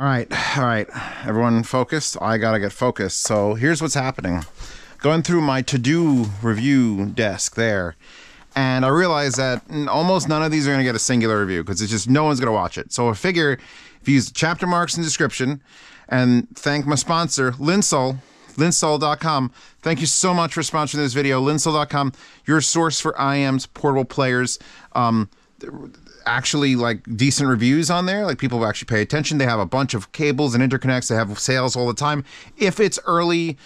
All right, all right, everyone focused. I gotta get focused. So here's what's happening. Going through my to-do review desk there, and I realized that almost none of these are gonna get a singular review because it's just no one's gonna watch it. So I figure if you use chapter marks the description, and thank my sponsor, Linsoul, linsoul.com. Thank you so much for sponsoring this video. Linsoul.com, your source for IEM's portable players. Um, actually like decent reviews on there. Like people actually pay attention. They have a bunch of cables and interconnects. They have sales all the time. If it's early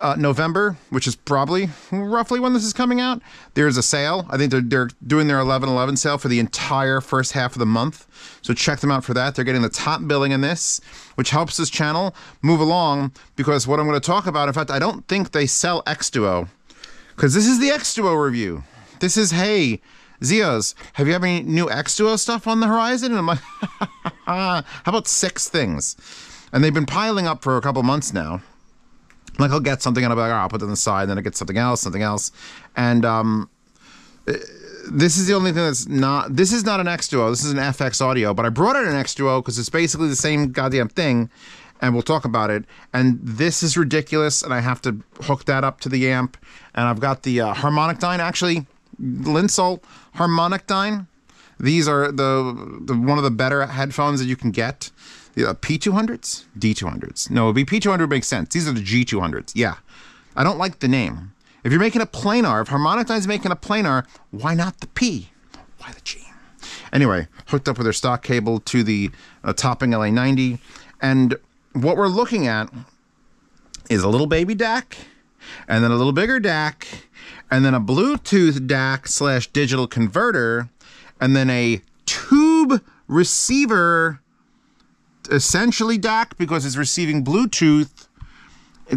uh, November, which is probably roughly when this is coming out, there's a sale. I think they're, they're doing their 11-11 sale for the entire first half of the month. So check them out for that. They're getting the top billing in this, which helps this channel move along because what I'm going to talk about, in fact, I don't think they sell Xduoo because this is the Xduoo review. This is, hey, Zeos, have you have any new Xduoo stuff on the horizon? And I'm like, how about six things? And they've been piling up for a couple months now. Like I'll get something and I'll be like, oh, I'll put it on the side, and then I get something else, something else. And um, eh, this is the only thing that's not, this is not an Xduoo, this is an FX audio, but I brought it an Xduoo because it's basically the same goddamn thing and we'll talk about it. And this is ridiculous, and I have to hook that up to the amp. And I've got the uh, Harmonicdyne. Actually, Linsoul Harmonic Dyne. These are the, the one of the better headphones that you can get. The uh, P200s? D200s. No, be P200 makes sense. These are the G200s. Yeah. I don't like the name. If you're making a planar, if Harmonicdyne's making a planar, why not the P? Why the G? Anyway, hooked up with their stock cable to the uh, topping LA90. And what we're looking at is a little baby DAC, and then a little bigger DAC, and then a Bluetooth DAC slash digital converter, and then a tube receiver, essentially DAC because it's receiving Bluetooth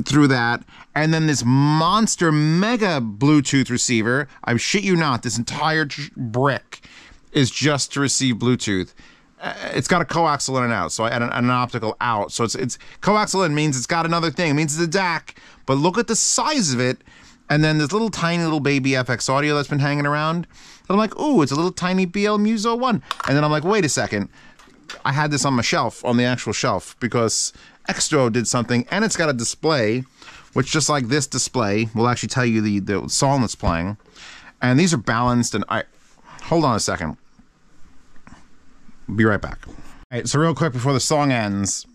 through that, and then this monster mega Bluetooth receiver. I shit you not, this entire brick is just to receive Bluetooth. Uh, it's got a coaxial in and out, so I add an, an, optical out. So it's it's coaxial in means it's got another thing. It means it's a DAC. But look at the size of it. And then this little tiny little baby FX audio that's been hanging around. And I'm like, ooh, it's a little tiny BL Muse 01. And then I'm like, wait a second. I had this on my shelf, on the actual shelf, because Xduoo did something, and it's got a display, which just like this display will actually tell you the, the song that's playing. And these are balanced, and I... Hold on a second. Be right back. All right, so real quick before the song ends,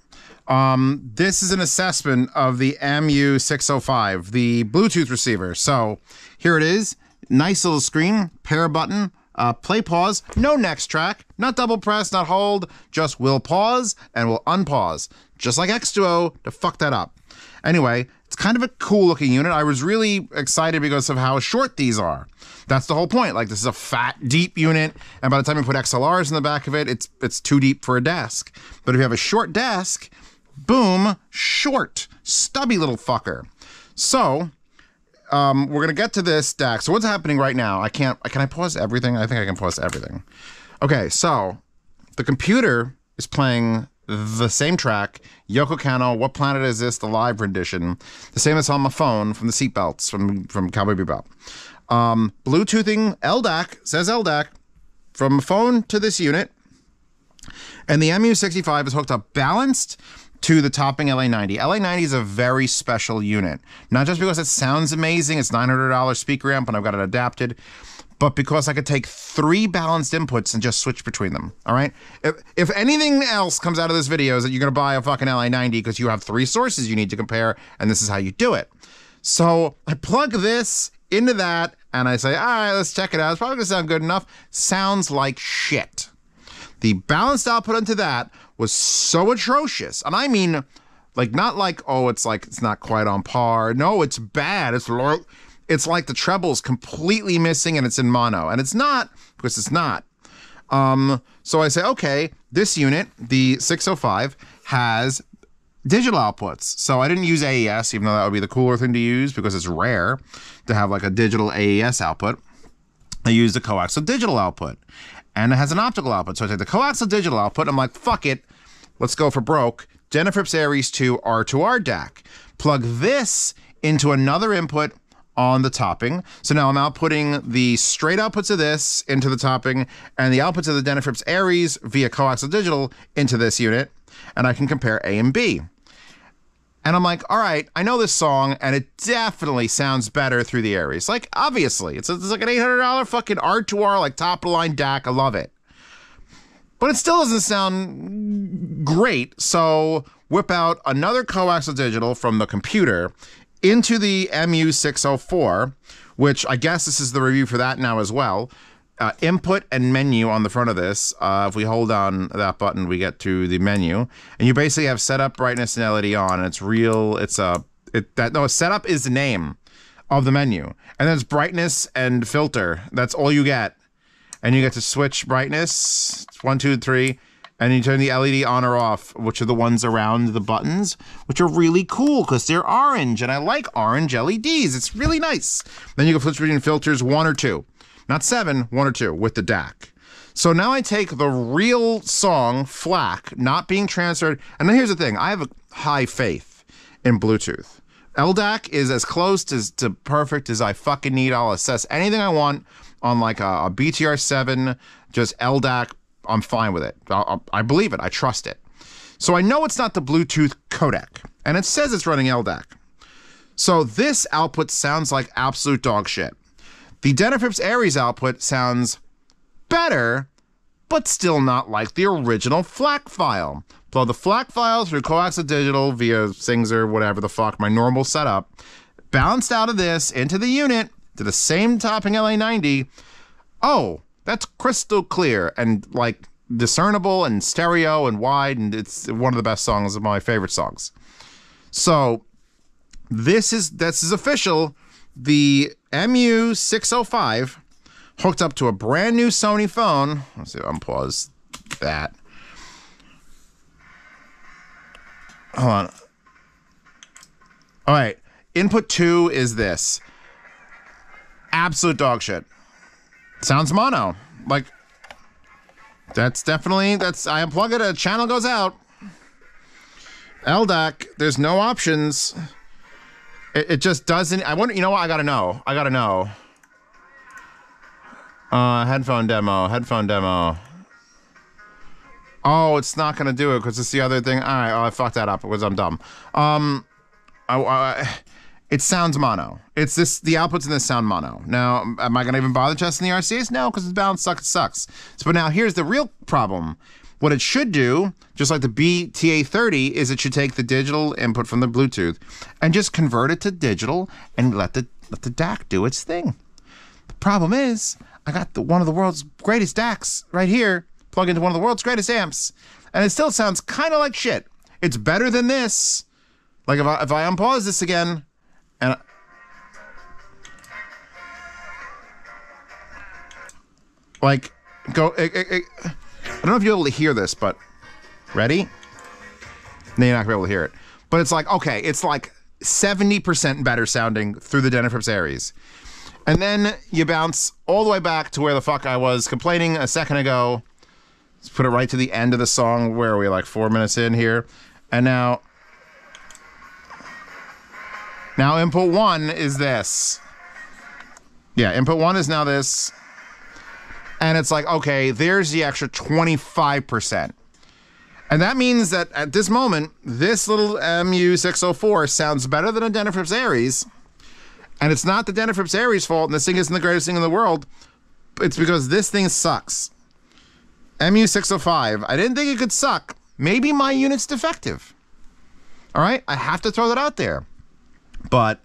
um, this is an assessment of the MU605, the Bluetooth receiver. So here it is. Nice little screen, pair button, uh, play pause, no next track, not double press, not hold, just will pause and will unpause, just like Xduoo to fuck that up. Anyway, it's kind of a cool looking unit. I was really excited because of how short these are. That's the whole point. Like this is a fat, deep unit, and by the time you put XLRs in the back of it, it's it's too deep for a desk. But if you have a short desk, Boom, short, stubby little fucker. So, um, we're gonna get to this DAC. So what's happening right now? I can't. Can I pause everything? I think I can pause everything. Okay, so the computer is playing the same track, Yoko Kanno, What Planet Is This, the live rendition, the same as on my phone from the seatbelts from from Cowboy Bebop. Um, Bluetoothing LDAC says LDAC from phone to this unit, and the MU65 is hooked up balanced to the topping LA90. LA90 is a very special unit, not just because it sounds amazing, it's $900 speaker amp and I've got it adapted, but because I could take three balanced inputs and just switch between them. All right. If, if anything else comes out of this video is that you're to buy a fucking LA90 because you have three sources you need to compare, and this is how you do it. So I plug this into that and I say, all right, let's check it out. It's probably to sound good enough. Sounds like shit. The balanced output into that was so atrocious. And I mean, like, not like, oh, it's like, it's not quite on par. No, it's bad. It's, it's like the treble's completely missing and it's in mono. And it's not, because it's not. Um, so I say, okay, this unit, the 605, has digital outputs. So I didn't use AES, even though that would be the cooler thing to use because it's rare to have like a digital AES output. I used the coaxial digital output and it has an optical output. So I take the coaxial digital output. I'm like, fuck it. Let's go for broke. Denafrips Ares 2 R2R DAC. Plug this into another input on the topping. So now I'm outputting the straight outputs of this into the topping and the outputs of the Denafrips Ares via coaxial digital into this unit. And I can compare A and B. And I'm like, all right, I know this song, and it definitely sounds better through the Ares. Like, obviously, it's, it's like an $800 fucking R2R, like top of line DAC. I love it. But it still doesn't sound great. So whip out another coaxial digital from the computer into the MU604, which I guess this is the review for that now as well. Uh, input and menu on the front of this. Uh, if we hold on that button, we get to the menu, and you basically have setup, brightness, and LED on. And it's real. It's a it that no setup is the name of the menu, and then it's brightness and filter. That's all you get, and you get to switch brightness one, two, three, and you turn the LED on or off, which are the ones around the buttons, which are really cool because they're orange, and I like orange LEDs. It's really nice. Then you can flip between filters one or two, not seven, one or two with the DAC. So now I take the real song, FLAC, not being transferred. And then here's the thing I have a high faith in Bluetooth. LDAC is as close to, to perfect as I fucking need. I'll assess anything I want on like a, a BTR7, just LDAC. I'm fine with it. I, I believe it. I trust it. So I know it's not the Bluetooth codec, and it says it's running LDAC. So this output sounds like absolute dog shit. The Denafrips Ares output sounds better, but still not like the original FLAC file. Plug the FLAC file through coaxial digital via Sings or whatever the fuck, my normal setup, bounced out of this into the unit to the same topping LA90. Oh, that's crystal clear and like discernible and stereo and wide, and it's one of the best songs of my favorite songs. So this is this is official. The MU605 hooked up to a brand new Sony phone. Let's see, unpause that. Hold on. All right. Input two is this. Absolute dog shit. Sounds mono. Like, that's definitely, that's, I unplug it, a channel goes out. LDAC, there's no options. It, it just doesn't, I wonder, you know what, I gotta know. I gotta know. Uh, headphone demo, headphone demo. Oh, it's not gonna do it because it's the other thing. All right, oh, I fucked that up because I'm dumb. Um, I, I, it sounds mono. It's this. The outputs in this sound mono. Now, am I gonna even bother testing the RCAs? No, because the balance sucks. It sucks. So, but now here's the real problem. What it should do, just like the BTA30, is it should take the digital input from the Bluetooth and just convert it to digital and let the let the DAC do its thing. The problem is, I got the, one of the world's greatest DACs right here, plug into one of the world's greatest amps, and it still sounds kind of like shit. It's better than this. Like if I if I unpause this again, and like go, it, it, it, I don't know if you're able to hear this, but ready? No, you're not gonna be able to hear it. But it's like okay, it's like seventy percent better sounding through the Denafrips Ares. And then you bounce all the way back to where the fuck I was complaining a second ago. Let's put it right to the end of the song. Where are we? Like four minutes in here. And now. Now input one is this. Yeah, input one is now this. And it's like, okay, there's the extra 25%. And that means that at this moment, this little MU604 sounds better than a Denafrips Ares. And it's not the Denafrips Ares fault, and this thing isn't the greatest thing in the world. It's because this thing sucks. MU605. I didn't think it could suck. Maybe my unit's defective. All right, I have to throw that out there. But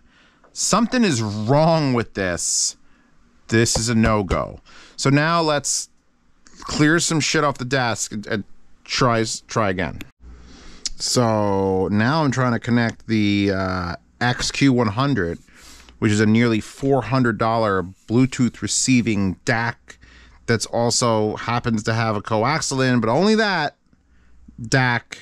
something is wrong with this. This is a no go. So now let's clear some shit off the desk and, and try try again. So now I'm trying to connect the uh, XQ100 which is a nearly $400 Bluetooth receiving DAC that's also happens to have a coaxial in, but only that DAC.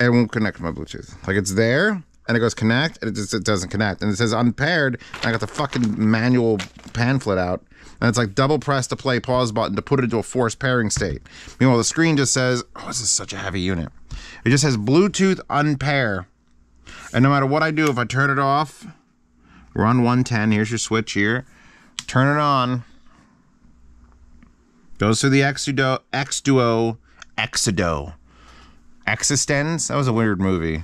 It won't connect my Bluetooth. Like it's there and it goes connect and it just it doesn't connect. And it says unpaired. I got the fucking manual pamphlet out. And it's like double press to play pause button to put it into a forced pairing state. Meanwhile, the screen just says, oh, this is such a heavy unit. It just says Bluetooth unpair. And no matter what I do, if I turn it off, on 110. Here's your switch here. Turn it on. Goes through the Xduoo, X Duo, Exodo. Existence? That was a weird movie.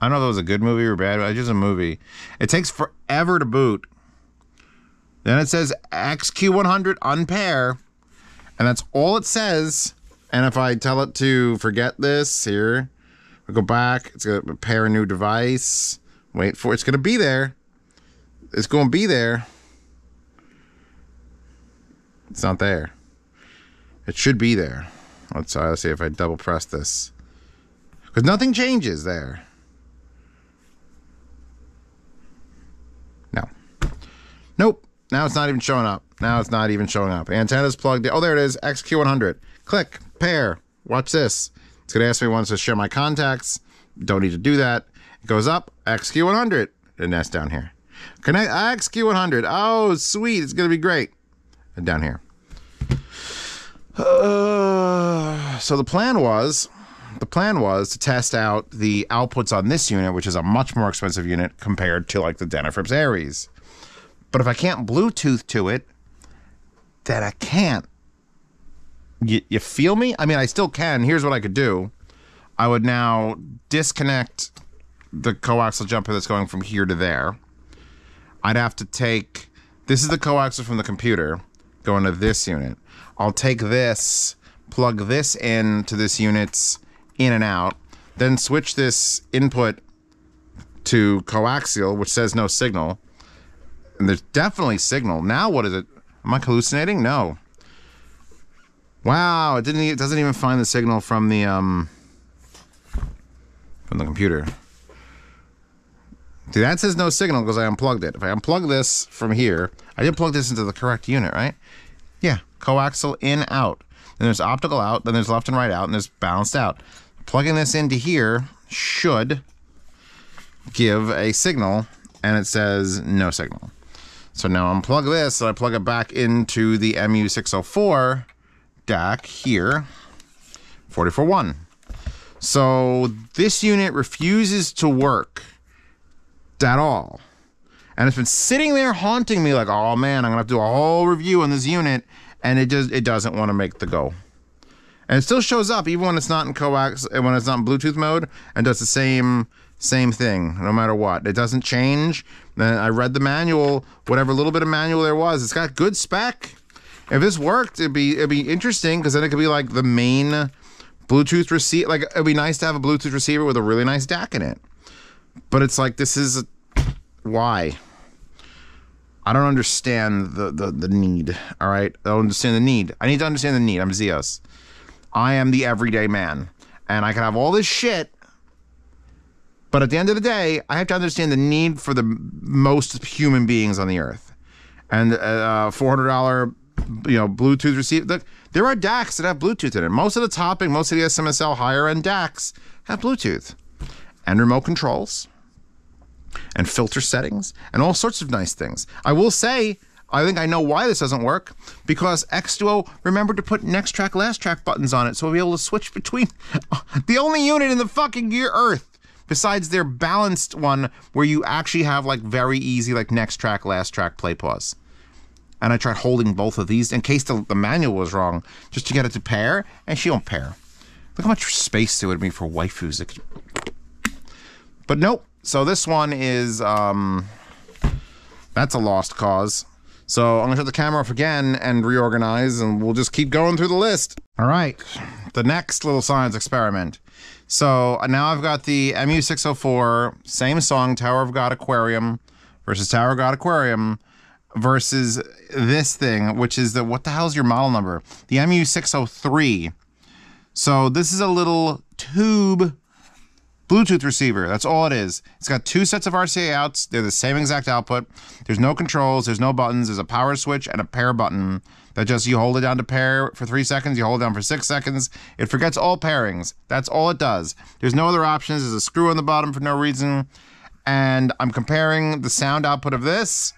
I don't know if it was a good movie or bad, but it's just a movie. It takes forever to boot. Then it says XQ100 unpair, and that's all it says. And if I tell it to forget this here, we go back. It's gonna pair a new device. Wait for it's gonna be there. It's gonna be there. It's not there. It should be there. Let's, uh, let's see if I double press this. Because nothing changes there. No. Nope. Now it's not even showing up. Now it's not even showing up. Antenna's plugged in. Oh, there it is. XQ100. Click. Pair. Watch this. It's going to ask me once to share my contacts. Don't need to do that. It goes up. XQ100. And that's down here. Connect XQ100. Oh, sweet. It's going to be great. And down here. Uh, so the plan was the plan was to test out the outputs on this unit, which is a much more expensive unit compared to like the Denafrips Ares. But if I can't Bluetooth to it, then I can't. You, you feel me? I mean, I still can. Here's what I could do. I would now disconnect the coaxial jumper that's going from here to there. I'd have to take this is the coaxial from the computer going to this unit. I'll take this, plug this in to this unit's in and out, then switch this input to coaxial, which says no signal. And there's definitely signal. Now what is it? Am I hallucinating? No. Wow, it didn't it doesn't even find the signal from the um from the computer. See, that says no signal because I unplugged it. If I unplug this from here, I did plug this into the correct unit, right? Yeah, coaxial in, out. Then there's optical out, then there's left and right out, and there's balanced out. Plugging this into here should give a signal, and it says no signal. So now unplug this, and I plug it back into the MU604 DAC here, 441. So this unit refuses to work at all. And it's been sitting there haunting me like, oh man, I'm gonna have to do a whole review on this unit, and it just it doesn't want to make the go. And it still shows up even when it's not in coax and when it's not in Bluetooth mode, and does the same same thing no matter what. It doesn't change. I read the manual, whatever little bit of manual there was. It's got good spec. If this worked, it'd be it'd be interesting because then it could be like the main Bluetooth receiver. Like it'd be nice to have a Bluetooth receiver with a really nice DAC in it. But it's like this is a, why. I don't understand the, the, the need. All right. I don't understand the need. I need to understand the need. I'm Zeos. I am the everyday man. And I can have all this shit. But at the end of the day, I have to understand the need for the most human beings on the earth. And uh, $400 you know Bluetooth receiver. Look, there are DACs that have Bluetooth in it. Most of the topping, most of the SMSL higher end DACs have Bluetooth and remote controls and filter settings and all sorts of nice things. I will say, I think I know why this doesn't work because Xduoo remembered to put next track, last track buttons on it, so we'll be able to switch between the only unit in the fucking gear Earth besides their balanced one where you actually have like very easy like next track, last track, play pause. And I tried holding both of these in case the, the manual was wrong, just to get it to pair, and she don't pair. Look how much space there would be for waifus. But nope, so this one is um, that's a lost cause. So I'm gonna shut the camera off again and reorganize, and we'll just keep going through the list. All right, the next little science experiment. So uh, now I've got the MU604, same song, Tower of God Aquarium versus Tower of God Aquarium versus this thing, which is the what the hell is your model number? The MU603. So this is a little tube Bluetooth receiver. That's all it is. It's got two sets of RCA outs. They're the same exact output. There's no controls. There's no buttons. There's a power switch and a pair button that just you hold it down to pair for three seconds. You hold it down for six seconds. It forgets all pairings. That's all it does. There's no other options. There's a screw on the bottom for no reason. And I'm comparing the sound output of this,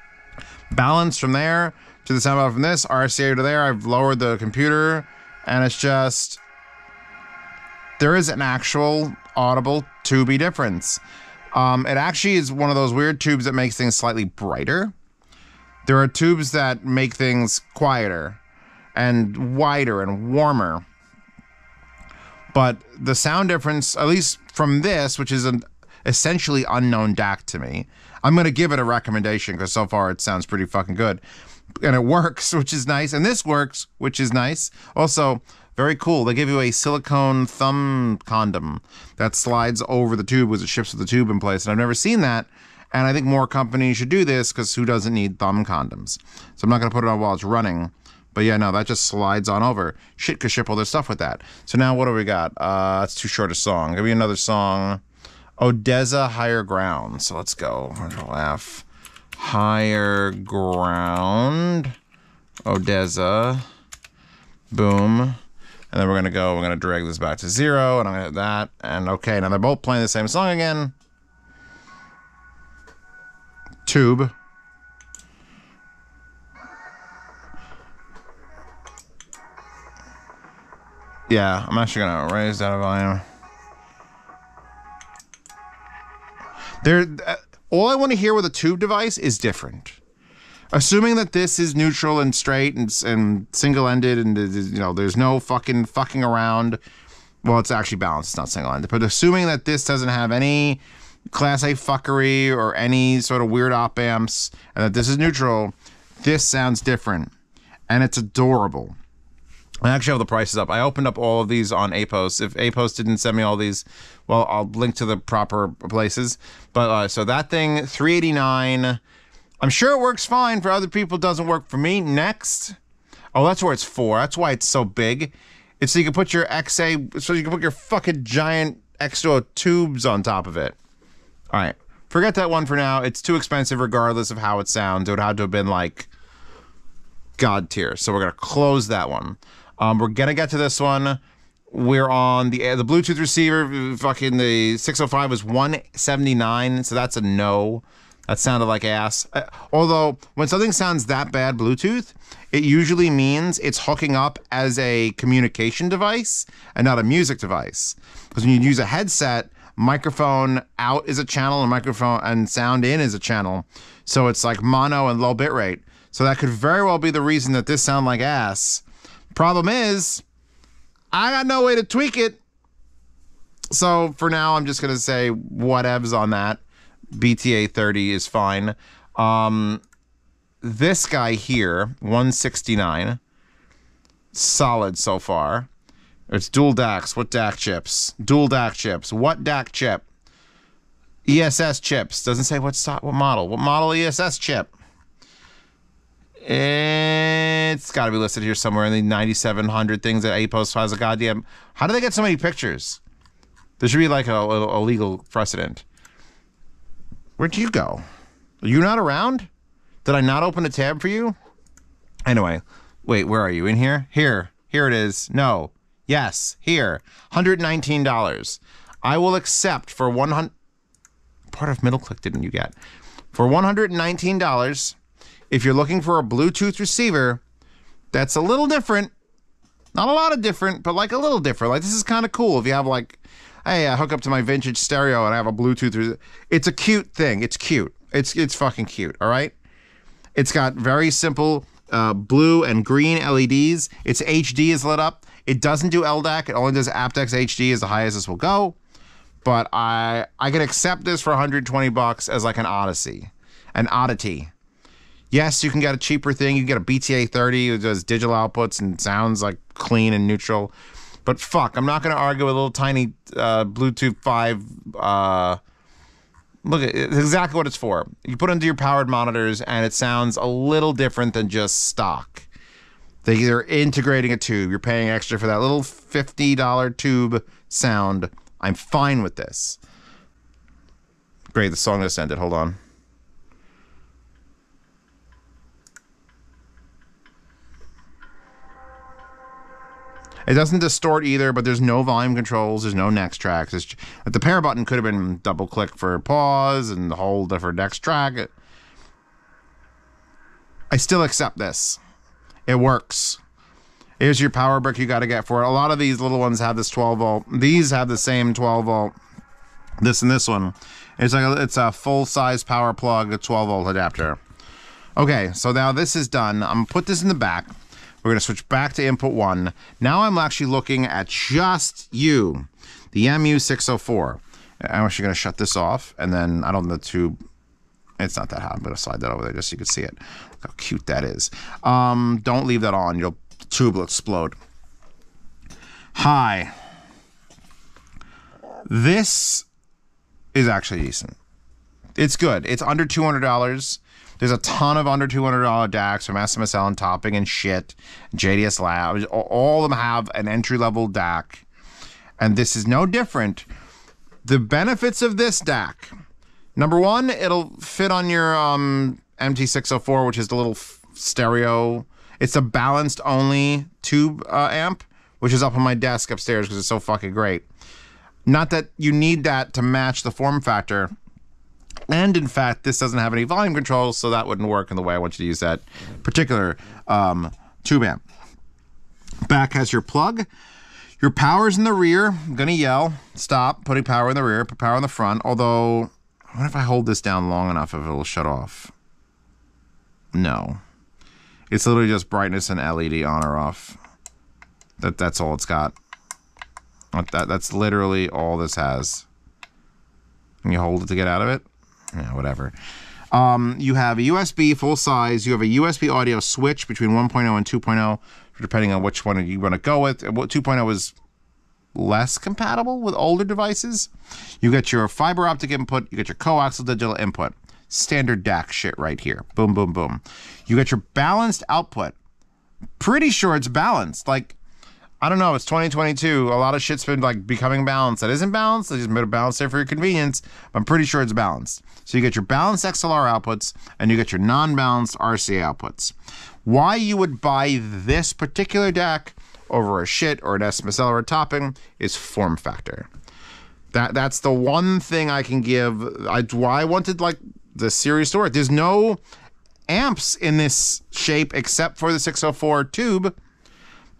balance from there to the sound output from this, RCA to there. I've lowered the computer and it's just there is an actual audible to be difference. Um, it actually is one of those weird tubes that makes things slightly brighter. There are tubes that make things quieter and wider and warmer. But the sound difference, at least from this, which is an essentially unknown DAC to me, I'm going to give it a recommendation because so far it sounds pretty fucking good. And it works, which is nice. And this works, which is nice. Also, very cool. They give you a silicone thumb condom that slides over the tube as it shifts with the tube in place. And I've never seen that. And I think more companies should do this because who doesn't need thumb condoms? So I'm not going to put it on while it's running. But yeah, no, that just slides on over. Shit could ship all their stuff with that. So now what do we got? Uh, that's too short a song. Give me another song. ODESZA Higher Ground. So let's go. Laugh. Higher Ground. ODESZA. Boom. And then we're going to go, we're going to drag this back to zero, and I'm going to hit that. And okay, now they're both playing the same song again. Tube. Yeah, I'm actually going to raise that volume. There, uh, all I want to hear with a tube device is different assuming that this is neutral and straight and, and single-ended and you know there's no fucking fucking around well it's actually balanced it's not single-ended but assuming that this doesn't have any class a fuckery or any sort of weird op amps and that this is neutral this sounds different and it's adorable I actually have the prices up. I opened up all of these on APOS. If APOS didn't send me all these, well, I'll link to the proper places. But uh, so that thing, 389 I'm sure it works fine for other people. Doesn't work for me. Next. Oh, that's where it's for. That's why it's so big. It's so you can put your XA, so you can put your fucking giant Xduoo tubes on top of it. All right. Forget that one for now. It's too expensive regardless of how it sounds. It would have to have been like God tier. So we're going to close that one. Um, we're going to get to this one. We're on the the Bluetooth receiver. Fucking the 605 was 179. So that's a no. That sounded like ass. Uh, although, when something sounds that bad Bluetooth, it usually means it's hooking up as a communication device and not a music device. Because when you use a headset, microphone out is a channel and microphone and sound in is a channel. So it's like mono and low bit rate. So that could very well be the reason that this sound like ass. Problem is, I got no way to tweak it. So for now, I'm just gonna say whatevs on that. BTA 30 is fine. Um, this guy here, 169, solid so far. It's dual DACs. What DAC chips? Dual DAC chips. What DAC chip? ESS chips. Doesn't say what what model. What model ESS chip? It's got to be listed here somewhere in the 9700 things that APOS has a goddamn. How do they get so many pictures? There should be like a, a, a legal precedent. Where'd you go? Are you not around? Did I not open a tab for you? Anyway, wait, where are you? In here? Here. Here it is. No. Yes, here. $119. I will accept for 100 part of middle click didn't you get? For $119, if you're looking for a Bluetooth receiver that's a little different, not a lot of different, but like a little different. Like this is kind of cool if you have like hey, I hook up to my vintage stereo and I have a Bluetooth. It's a cute thing. It's cute. It's it's fucking cute. All right. It's got very simple uh, blue and green LEDs. Its HD is lit up. It doesn't do LDAC. It only does aptX HD. Is the highest this will go. But I I can accept this for 120 bucks as like an odyssey, an oddity. Yes, you can get a cheaper thing. You can get a BTA 30 that does digital outputs and sounds like clean and neutral. But fuck, I'm not going to argue with a little tiny uh, Bluetooth 5. Uh, look, it's exactly what it's for. You put it into your powered monitors, and it sounds a little different than just stock. They're integrating a tube. You're paying extra for that little $50 tube sound. I'm fine with this. Great, the song just ended. Hold on. It doesn't distort either, but there's no volume controls. There's no next tracks. It's, the pair button could have been double click for pause and hold for next track. I still accept this. It works. Here's your power brick you got to get for it. A lot of these little ones have this 12 volt. These have the same 12 volt This and this one. It's like a, it's a full size power plug, a 12 volt adapter. Okay, so now this is done. I'm gonna put this in the back. We're gonna switch back to input one. Now I'm actually looking at just you, the MU604. I'm actually gonna shut this off, and then I don't know the tube. It's not that hot. I'm gonna slide that over there just so you can see it. How cute that is. Um, don't leave that on. You'll tube will explode. Hi. This is actually decent. It's good. It's under two hundred dollars. There's a ton of under two hundred dollar DACs from SMSL and Topping and Schiit, JDS Labs. All of them have an entry level DAC, and this is no different. The benefits of this DAC. Number one, it'll fit on your um, MT604, which is the little f- stereo. It's a balanced only tube uh, amp, which is up on my desk upstairs because it's so fucking great. Not that you need that to match the form factor. And in fact, this doesn't have any volume controls, so that wouldn't work in the way I want you to use that particular um, tube amp. Back has your plug. Your power's in the rear. I'm gonna yell, stop putting power in the rear, put power in the front. Although, I wonder if I hold this down long enough if it'll shut off. No. It's literally just brightness and LED on or off. That that's all it's got. That that's literally all this has. And you hold it to get out of it. Yeah, whatever. Um, you have a USB full size. You have a USB audio switch between 1.0 and 2.0, depending on which one you want to go with. 2.0 is less compatible with older devices. You get your fiber optic input. You get your coaxial digital input. Standard DAC shit right here. Boom, boom, boom. You get your balanced output. Pretty sure it's balanced. Like I don't know. It's 2022. A lot of Schiit's been like becoming balanced. That isn't balanced. They just made a balance there for your convenience. I'm pretty sure it's balanced. So you get your balanced XLR outputs and you get your non-balanced RCA outputs. Why you would buy this particular DAC over a shit or an SMSL or a topping is form factor. That that's the one thing I can give. I why I wanted like the series store. There's no amps in this shape except for the 604 tube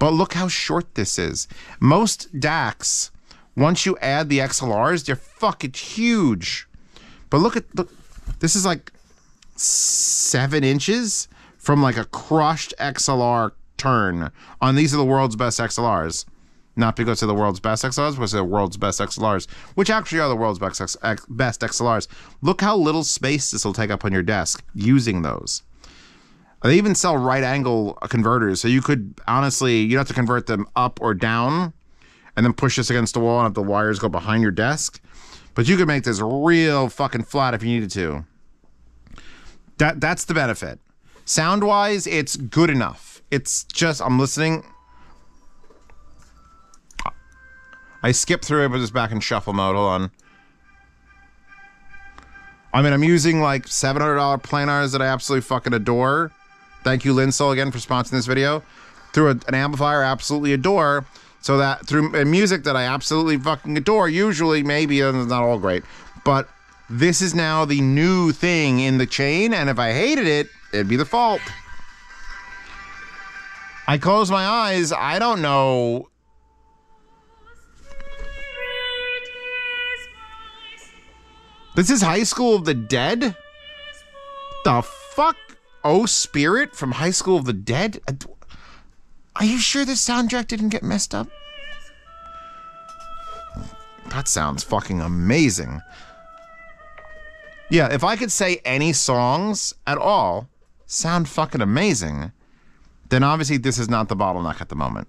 but look how short this is. Most DACs, once you add the XLRs, they're fucking huge. But look at look, this is like seven inches from like a crushed XLR turn on these are the world's best XLRs. Not because they're the world's best XLRs, because they're the world's best XLRs, which actually are the world's best, X, best XLRs. Look how little space this will take up on your desk using those. They even sell right angle converters, so you could honestly you don't have to convert them up or down, and then push this against the wall and have the wires go behind your desk. But you could make this real fucking flat if you needed to. That that's the benefit. Sound wise, it's good enough. It's just I'm listening. I skipped through it, but it's back in shuffle mode. Hold on. I mean, I'm using like $700 planars that I absolutely fucking adore Thank you, Linsoul, again for sponsoring this video. Through a, an amplifier I absolutely adore. So that through music that I absolutely fucking adore, usually maybe uh, it's not all great, but this is now the new thing in the chain, and if I hated it, it'd be the fault. I close my eyes. I don't know. This is High School of the Dead? The fuck? Oh Spirit from High School of the Dead? Uh, are you sure the soundtrack didn't get messed up? That sounds fucking amazing. Yeah, if I could say any songs at all sound fucking amazing, then obviously this is not the bottleneck at the moment.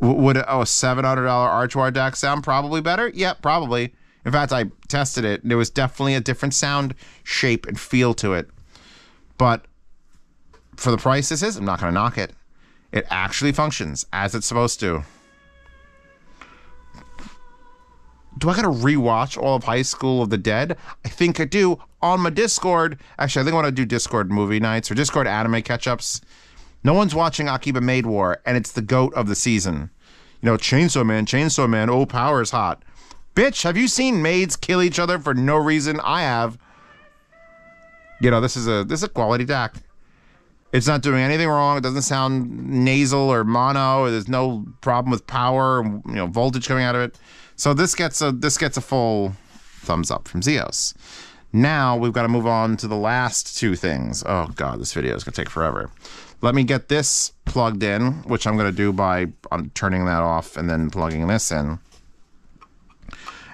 W- would oh, a $700 R2R DAC sound probably better? Yeah, probably. In fact, I tested it. And there was definitely a different sound, shape, and feel to it. But for the price this is, I'm not going to knock it. It actually functions as it's supposed to. Do I got to rewatch all of High School of the Dead? I think I do on my Discord. Actually, I think I want to do Discord movie nights or Discord anime catch ups. No one's watching Akiba Maid War, and it's the goat of the season. You know, Chainsaw Man, Chainsaw Man, oh, power is hot. Bitch, have you seen maids kill each other for no reason? I have. You know, this is a this is a quality DAC. It's not doing anything wrong. It doesn't sound nasal or mono. There's no problem with power, you know, voltage coming out of it. So this gets a this gets a full thumbs up from Zeos. Now we've got to move on to the last two things. Oh god, this video is gonna take forever. Let me get this plugged in, which I'm gonna do by um, turning that off and then plugging this in.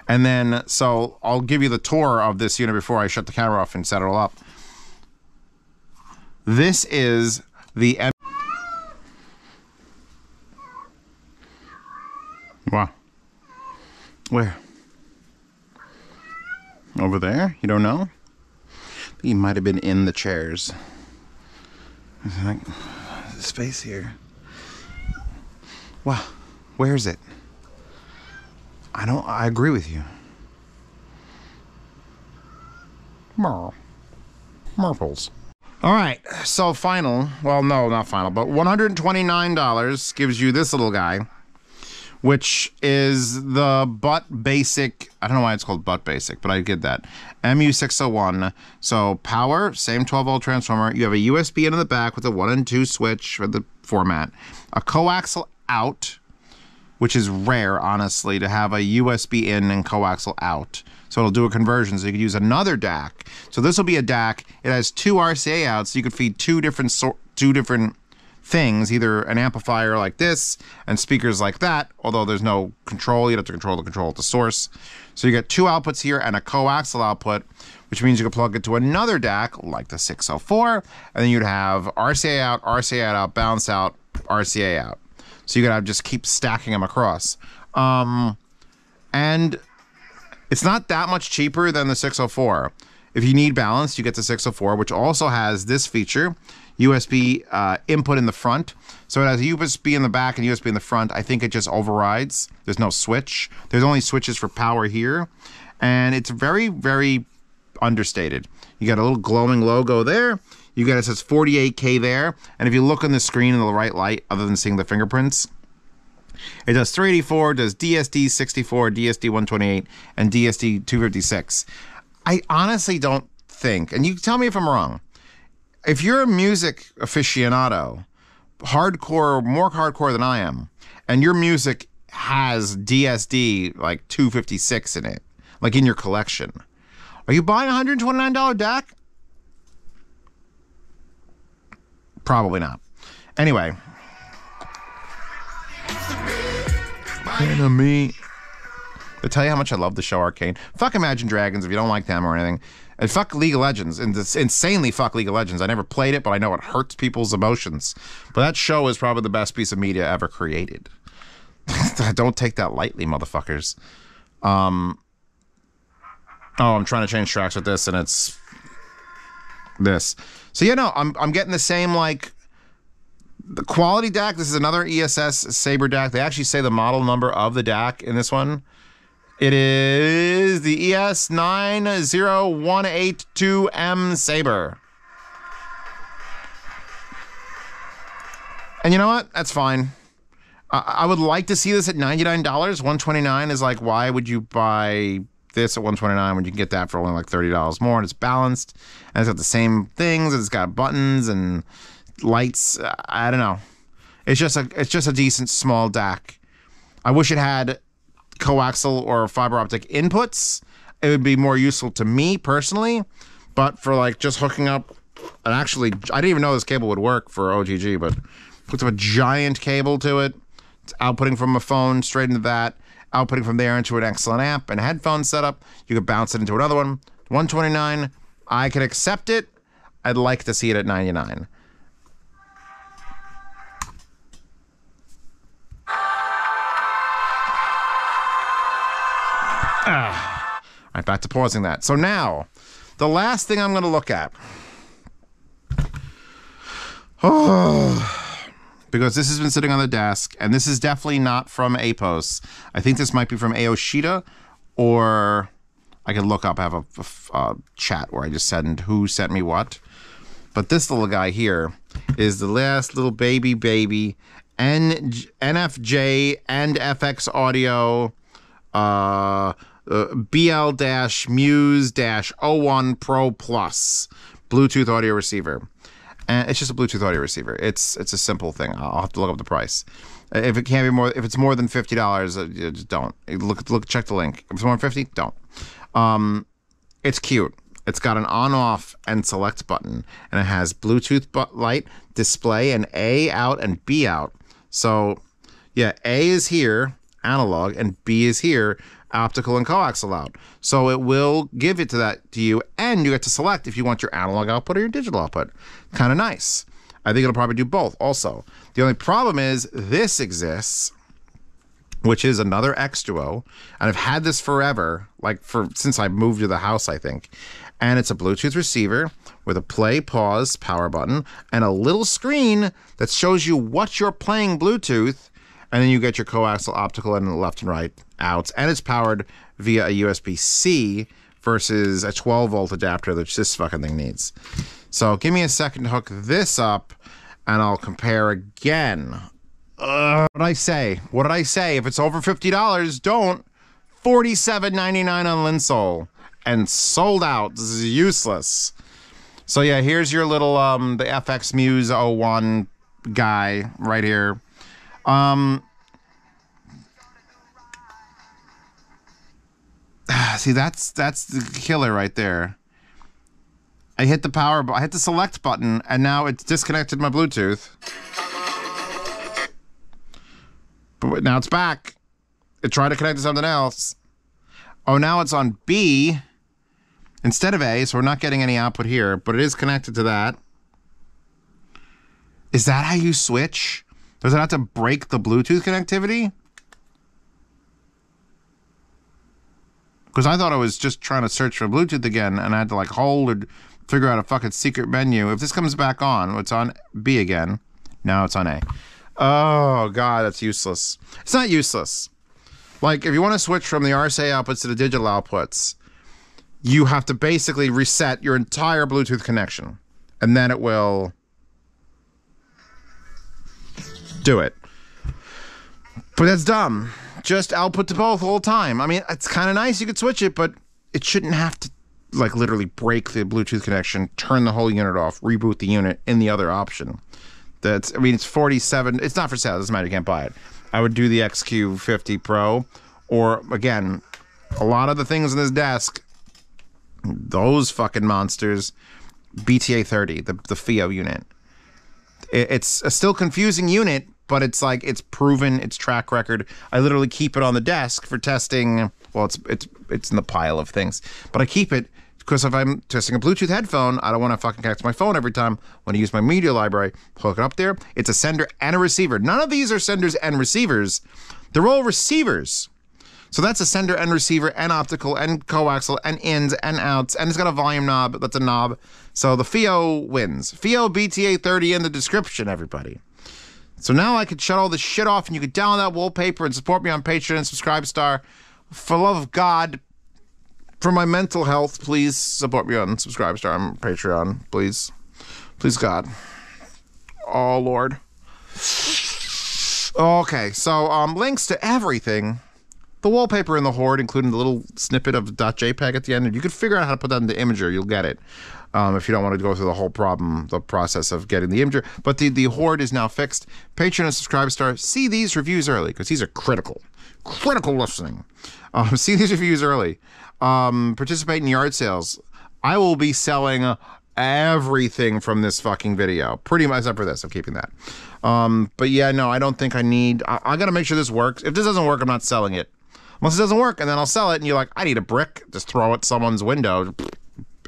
And then, so I'll give you the tour of this unit before I shut the camera off and set it all up. This is the M Wow. Where? Over there? You don't know? He might have been in the chairs. Like space here. Wow. Where is it? I don't. I agree with you. Mer. Murples. All right. So final. Well, no, not final, but one hundred twenty-nine dollars gives you this little guy, which is the butt basic. I don't know why it's called butt basic, but I get that. MU601. So power, same 12 volt transformer. You have a USB in the back with a one and two switch for the format. A coaxial out which is rare, honestly, to have a USB in and coaxial out. So it'll do a conversion, so you could use another DAC. So this will be a DAC. It has two RCA outs, so you could feed two different so two different things, either an amplifier like this and speakers like that. Although there's no control, you'd have to control the control at the source. So you get two outputs here and a coaxial output, which means you could plug it to another DAC like the 604, and then you'd have RCA out, RCA out, bounce out, RCA out. So you gotta just keep stacking them across. Um, and it's not that much cheaper than the 604. If you need balance, you get the 604, which also has this feature USB uh, input in the front. So it has USB in the back and USB in the front. I think it just overrides. There's no switch. There's only switches for power here. And it's very, very understated. You got a little glowing logo there. You got it says 48K there. And if you look on the screen in the right light, other than seeing the fingerprints, it does 384, does DSD 64, DSD 128, and DSD 256. I honestly don't think, and you tell me if I'm wrong, if you're a music aficionado, hardcore, more hardcore than I am, and your music has DSD like 256 in it, like in your collection, are you buying a $129 DAC? Probably not. Anyway. Enemy. To tell you how much I love the show Arcane. Fuck Imagine Dragons if you don't like them or anything. And fuck League of Legends. And it's insanely fuck League of Legends. I never played it, but I know it hurts people's emotions. But that show is probably the best piece of media ever created. don't take that lightly, motherfuckers. Um. Oh, I'm trying to change tracks with this, and it's this. So yeah, no, I'm I'm getting the same like the quality DAC. This is another ESS Sabre DAC. They actually say the model number of the DAC in this one. It is the ES9018K2M Sabre. And you know what? That's fine. I, I would like to see this at $99. 129 is like, why would you buy this at 129 when you can get that for only like $30 more and it's balanced and it's got the same things it's got buttons and lights i don't know. It's just a it's just a decent small DAC. I wish it had coaxial or fiber optic inputs. It would be more useful to me personally but for like just hooking up and actually i didn't even know this cable would work for ogg but puts up a giant cable to it it's outputting from a phone straight into that outputting from there into an excellent amp and headphone setup. You could bounce it into another one. 129, I could accept it. I'd like to see it at 99. Ah. All right, back to pausing that. So now, the last thing I'm going to look at. Oh because this has been sitting on the desk, and this is definitely not from APOS. I think this might be from Aoshida, or I can look up. I have a, a, a chat where I just send who sent me what. But this little guy here is the last little baby baby N- NFJ and FX audio uh, uh, BL Muse 01 Pro Plus Bluetooth audio receiver and it's just a Bluetooth audio receiver. It's it's a simple thing. I'll have to look up the price. If it can't be more, if it's more than fifty dollars, uh, just don't look look check the link. If it's more than fifty, don't. Um, it's cute. It's got an on off and select button, and it has Bluetooth bu- light, display, and A out and B out. So, yeah, A is here, analog, and B is here, optical and coaxial out. So it will give it to that to you, and you get to select if you want your analog output or your digital output. Kind of nice. I think it'll probably do both also. The only problem is this exists which is another Xduoo, and I've had this forever, like for since I moved to the house, I think. And it's a Bluetooth receiver with a play pause power button and a little screen that shows you what you're playing Bluetooth, and then you get your coaxial, optical, and the left and right outs, and it's powered via a USB C versus a 12 volt adapter that this fucking thing needs. So give me a second to hook this up, and I'll compare again. Uh, what did I say? What did I say? If it's over fifty dollars, don't. Forty-seven ninety-nine on Linsoul and sold out. This is useless. So yeah, here's your little um the FX Muse 01 guy right here. Um See, that's that's the killer right there. I hit the power I hit the select button and now it's disconnected my Bluetooth. But now it's back. It tried to connect to something else. Oh, now it's on B instead of A, so we're not getting any output here, but it is connected to that. Is that how you switch? Does it have to break the Bluetooth connectivity? Because I thought I was just trying to search for Bluetooth again, and I had to like hold or figure out a fucking secret menu. If this comes back on, it's on B again. Now it's on A. Oh god, that's useless. It's not useless. Like if you want to switch from the RCA outputs to the digital outputs, you have to basically reset your entire Bluetooth connection, and then it will do it. But that's dumb. Just output to both all the time. I mean, it's kind of nice you could switch it, but it shouldn't have to like literally break the Bluetooth connection, turn the whole unit off, reboot the unit in the other option. That's I mean it's 47. It's not for sale. It doesn't matter. You can't buy it. I would do the XQ50 Pro, or again, a lot of the things on this desk. Those fucking monsters. BTA 30, the the FiiO unit. It, it's a still confusing unit, but it's like it's proven its track record. I literally keep it on the desk for testing. Well, it's it's it's in the pile of things, but I keep it because if I'm testing a Bluetooth headphone, I don't want to fucking connect to my phone every time. When I use my media library, hook it up there. It's a sender and a receiver. None of these are senders and receivers. They're all receivers. So that's a sender and receiver and optical and coaxial and ins and outs. And it's got a volume knob. That's a knob. So the FiiO wins. FiiO BTA 30 in the description, everybody. So now I could shut all this shit off and you could download that wallpaper and support me on Patreon and subscribe star. For love of God, for my mental health, please support me on subscribe star on Patreon, please. Please, God. Oh, Lord. Okay, so um, links to everything. The wallpaper in the Horde, including the little snippet of .jpeg at the end. You could figure out how to put that in the Imgur. You'll get it. Um, if you don't want to go through the whole problem, the process of getting the Imgur. But the, the Horde is now fixed. Patreon and Subscribestar, see these reviews early because these are critical. Critical listening. Um, see these reviews early um, participate in yard sales. I will be selling everything from this fucking video. Pretty much, except for this. I'm keeping that. Um, but yeah, no, I don't think I need. I, I got to make sure this works. If this doesn't work, I'm not selling it. Unless it doesn't work, and then I'll sell it, and you're like, I need a brick. Just throw it someone's window.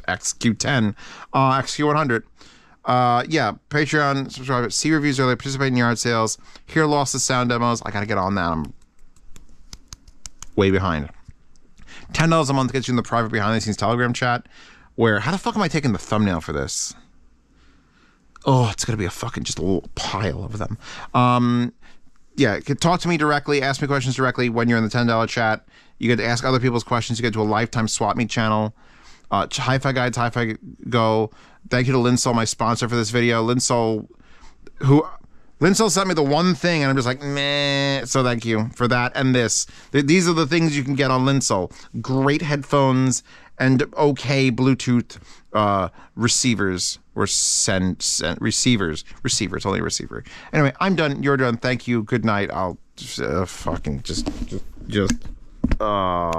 XQ10, uh, XQ100. Uh, yeah, Patreon, subscribe, see reviews early, participate in yard sales, hear losses sound demos. I got to get on that. I'm way behind. Ten dollars a month gets you in the private behind the scenes Telegram chat. Where how the fuck am I taking the thumbnail for this? Oh, it's gonna be a fucking just a little pile of them. Um, yeah, talk to me directly, ask me questions directly when you're in the ten dollar chat. You get to ask other people's questions. You get to a lifetime swap meet channel. Uh, Hi-Fi Guides, Hi-Fi Go. Thank you to Linsoul, my sponsor for this video. Linsoul, who Linsoul sent me the one thing, and I'm just like, meh. So thank you for that and this. These are the things you can get on Linsoul. Great headphones and okay Bluetooth uh, receivers or send, send receivers. Receivers, only receiver. Anyway, I'm done. You're done. Thank you. Good night. I'll uh, fucking just, just, just. Uh...